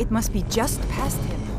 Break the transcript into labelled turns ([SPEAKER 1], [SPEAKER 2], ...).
[SPEAKER 1] It must be just past him.